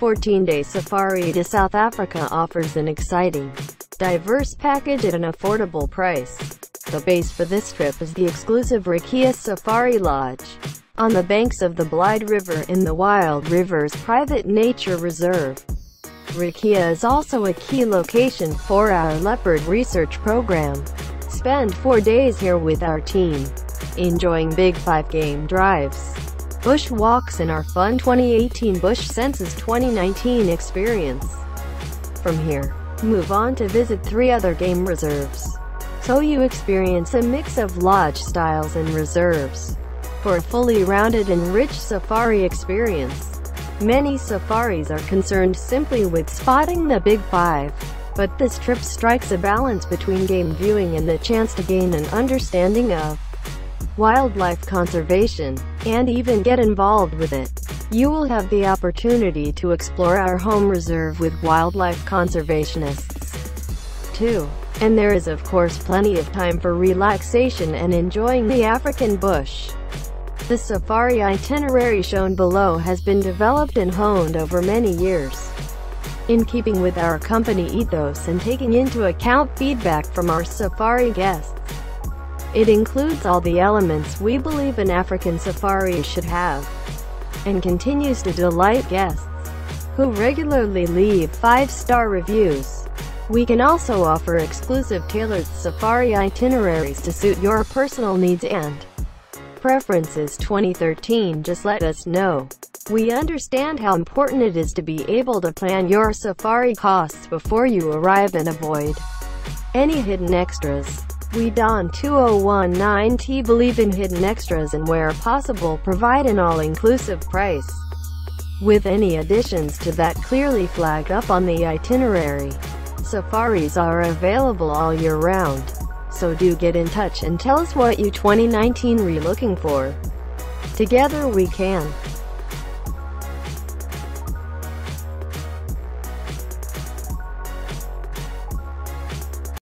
This 14-day safari to South Africa offers an exciting, diverse package at an affordable price. The base for this trip is the exclusive Rakia Safari Lodge, on the banks of the Blyde River in the Wild Rivers Private Nature Reserve. Rakia is also a key location for our leopard research program. Spend four days here with our team, enjoying big five-game drives, bush walks in our fun 2018 Bush Senses 2019 experience. From here, move on to visit three other game reserves. So you experience a mix of lodge styles and reserves. For a fully rounded and rich safari experience, Many safaris are concerned simply with spotting the Big Five. But this trip strikes a balance between game viewing and the chance to gain an understanding of wildlife conservation, and even get involved with it. You will have the opportunity to explore our home reserve with wildlife conservationists, too. And there is of course plenty of time for relaxation and enjoying the African bush. The safari itinerary shown below has been developed and honed over many years. In keeping with our company ethos and taking into account feedback from our safari guests, it includes all the elements we believe an African safari should have, and continues to delight guests who regularly leave five-star reviews. We can also offer exclusive tailored safari itineraries to suit your personal needs and preferences 2013 just let us know. We understand how important it is to be able to plan your safari costs before you arrive and avoid any hidden extras. We Don 2019T believe in hidden extras and where possible provide an all-inclusive price. With any additions to that clearly flagged up on the itinerary. Safaris are available all year round so do get in touch and tell us what you 2019 re looking for. Together we can.